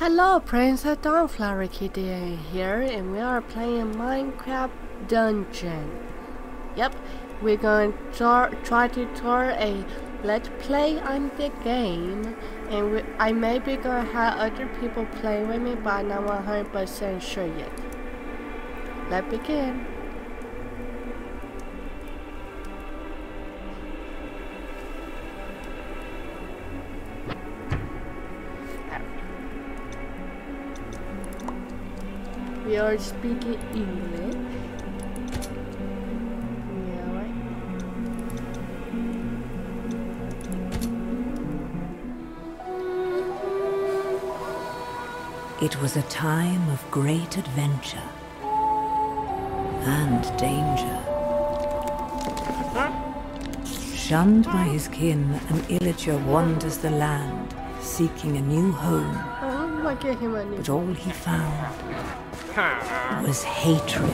Hello, Princess Dawnflower Kitty here, and we are playing Minecraft Dungeon. Yep, we're going to try to tour a Let's Play on the game, and we, I may be going to have other people play with me, but I'm not 100% sure yet. Let's begin. We are speaking English. Yeah, right. It was a time of great adventure and danger. Shunned by his kin, an illager wanders the land, seeking a new home. I get him a new. But all he found was hatred.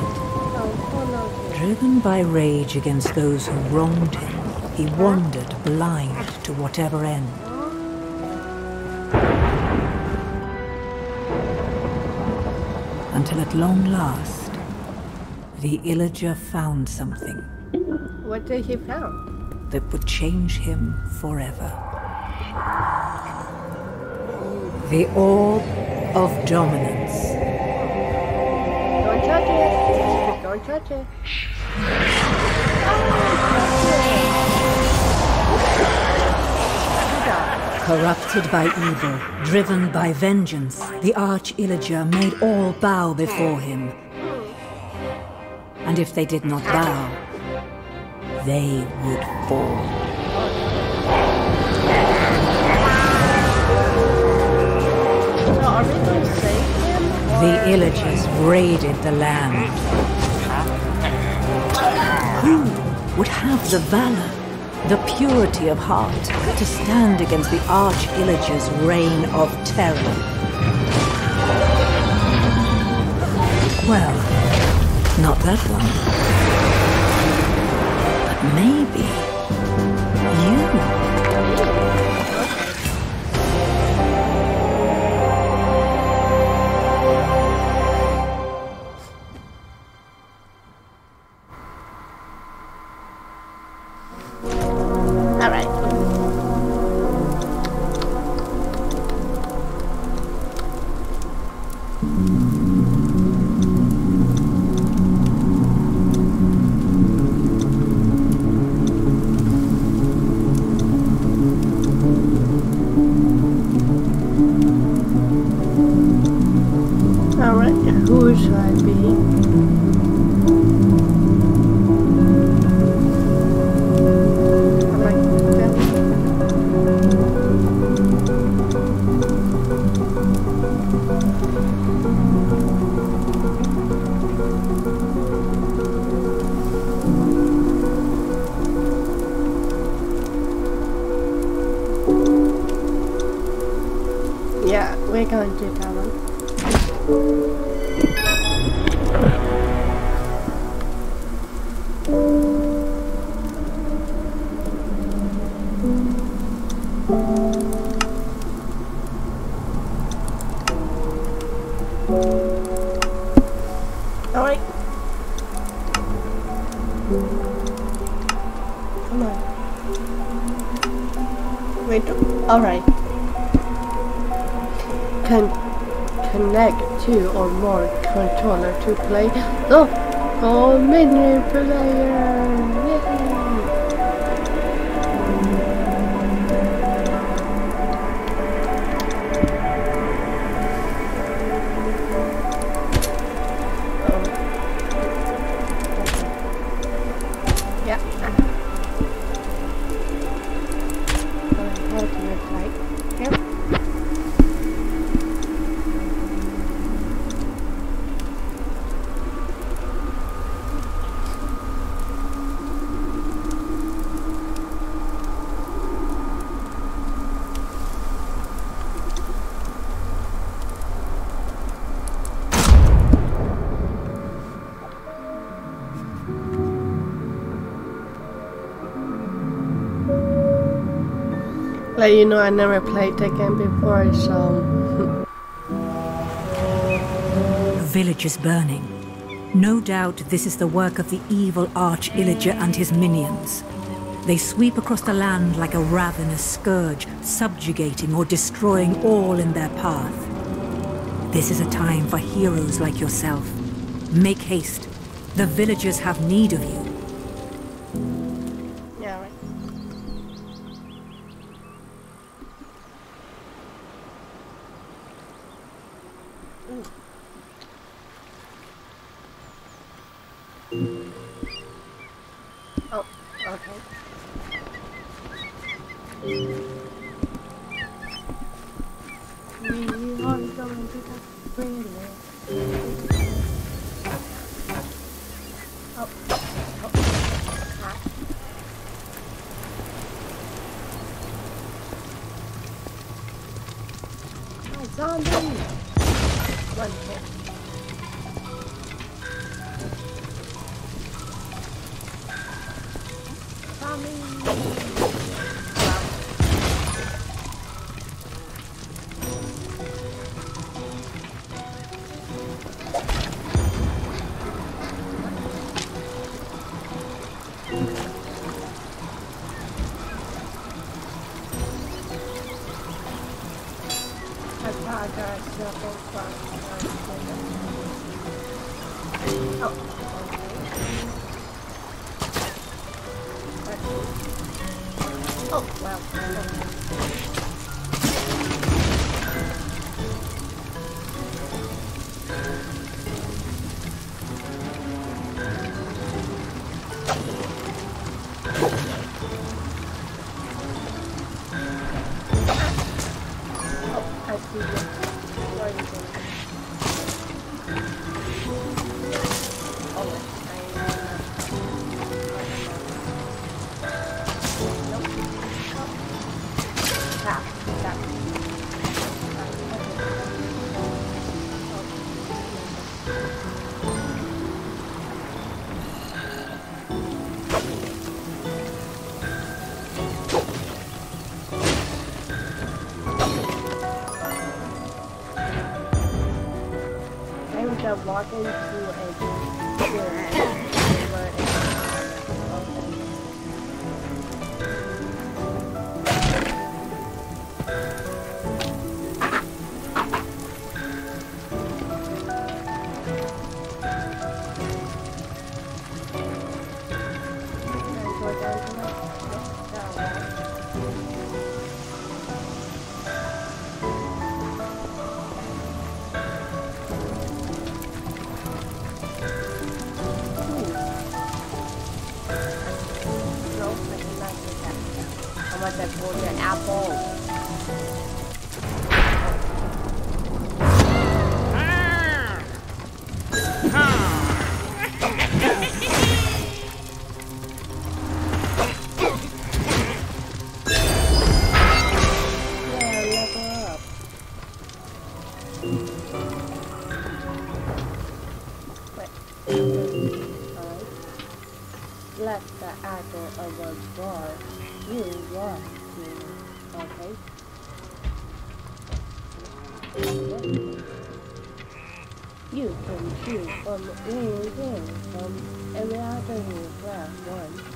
Driven by rage against those who wronged him, he wandered blind to whatever end. Until at long last, the illager found something What did he found? that would change him forever. The Orb of Dominance. Don't touch it. Don't touch it. Corrupted by evil, driven by vengeance, the Arch-Illager made all bow before him. And if they did not bow, they would fall. Are we going to save? The Illagers raided the land. Who would have the valor, the purity of heart, to stand against the Arch-Illager's reign of terror? Well, not that one. But maybe Yeah, we're going to do that one. Two or more controller to play the Go mini player. Let you know I never played that game before, so village is burning. No doubt this is the work of the evil Arch Illager and his minions. They sweep across the land like a ravenous scourge, subjugating or destroying all in their path. This is a time for heroes like yourself. Make haste. The villagers have need of you. Ooh. Oh, okay. Oh. Oh, wow. Bar. You walk to okay. You can choose from any game from every other class one.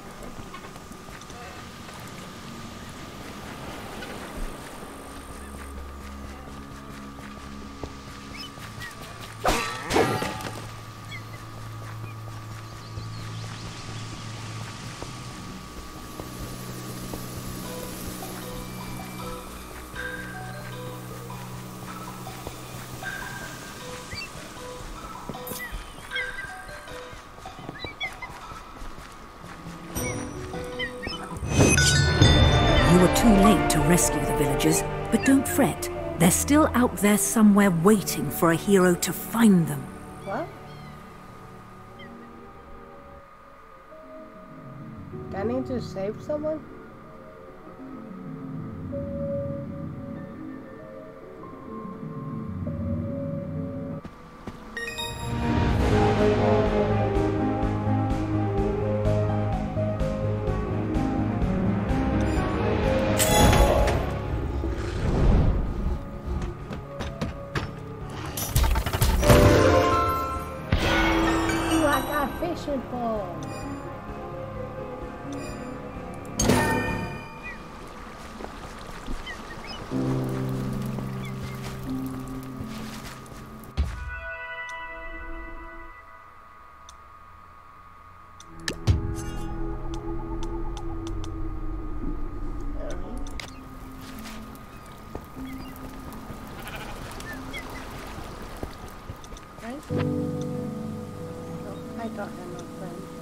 villagers, but don't fret. They're still out there somewhere waiting for a hero to find them. What? I need to save someone? Right? I don't have no friends.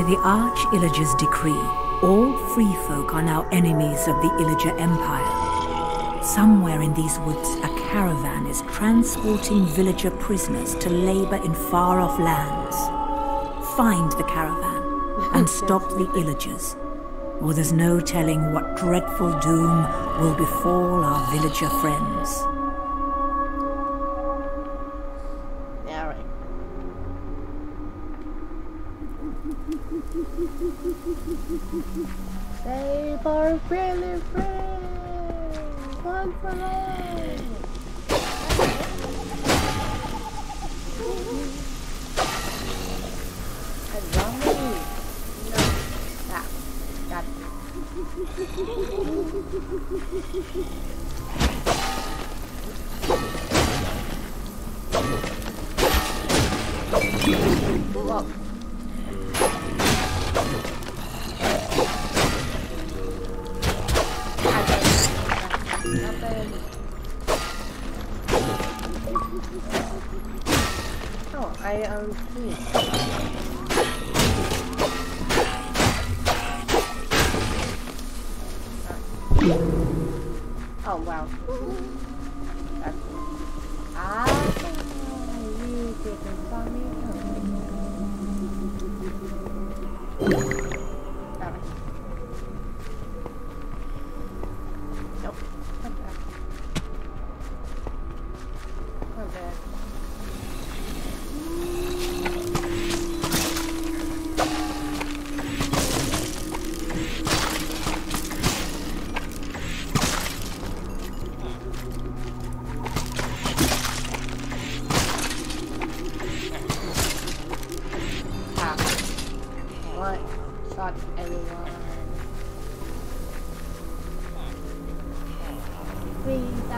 By the Arch Illager's decree, all free folk are now enemies of the Illager Empire. Somewhere in these woods, a caravan is transporting villager prisoners to labor in far off lands. Find the caravan and stop the Illagers, or there's no telling what dreadful doom will befall our villager friends. I um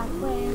We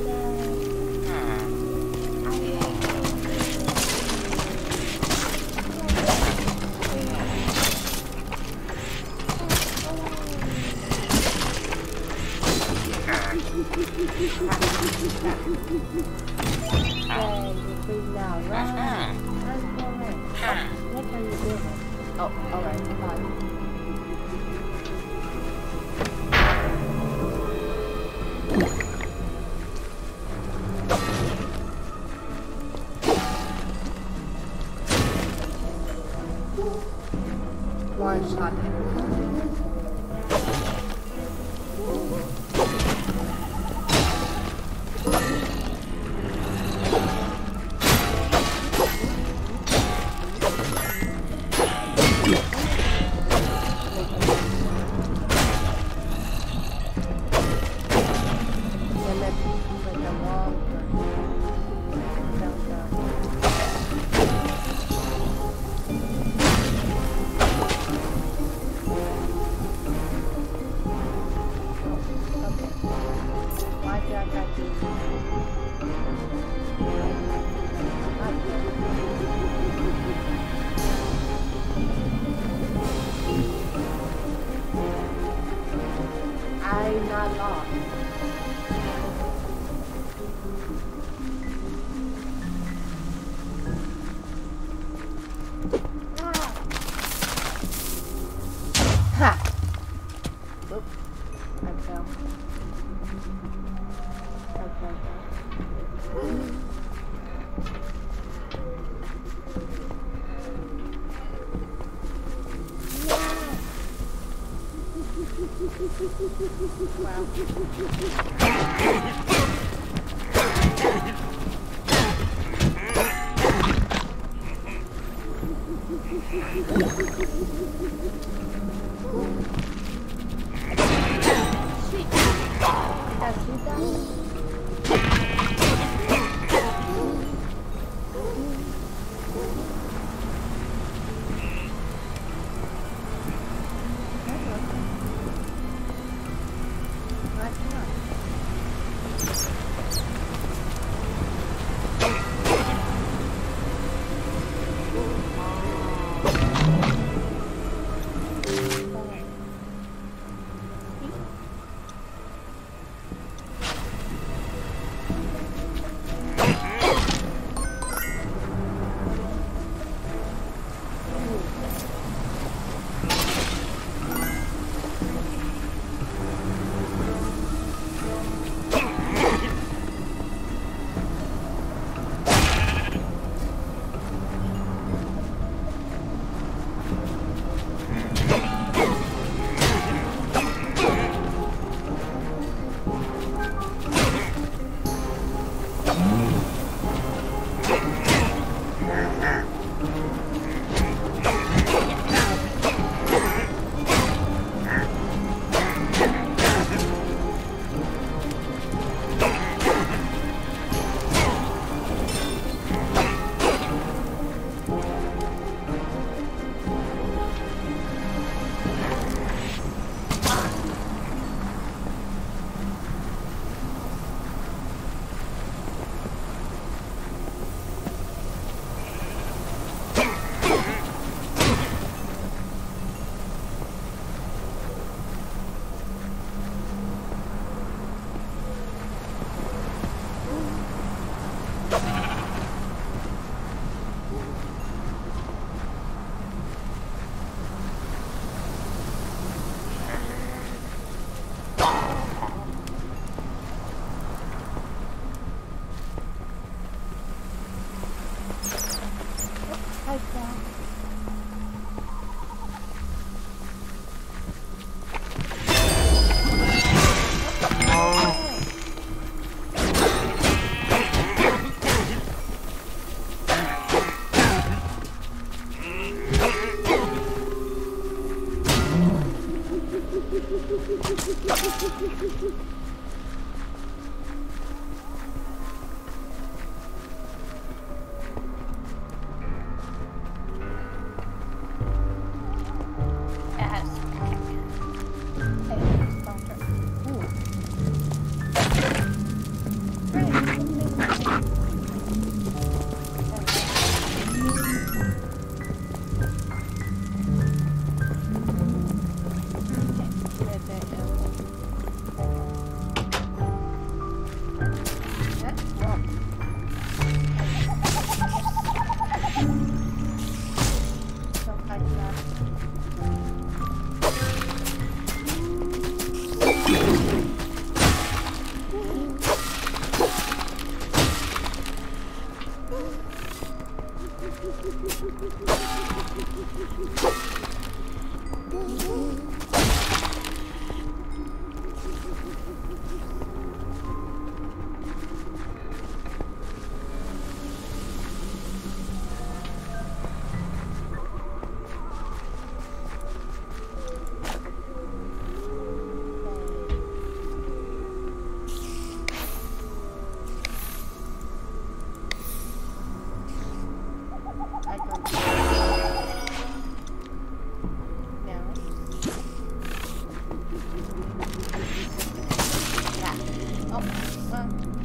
Oh, well.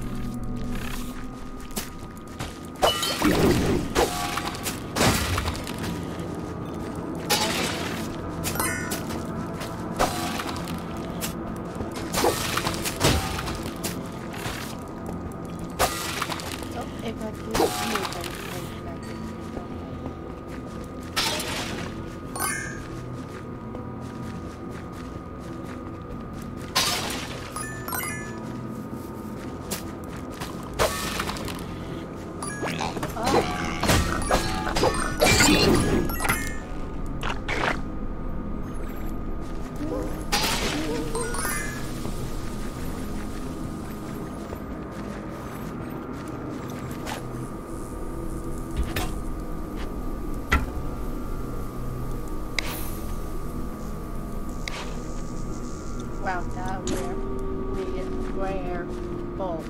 Square bowl.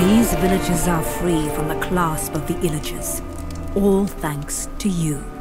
These villages are free from the clasp of the Illagers. All thanks to you.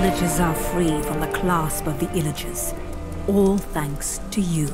Villages are free from the clasp of the Illagers. All thanks to you.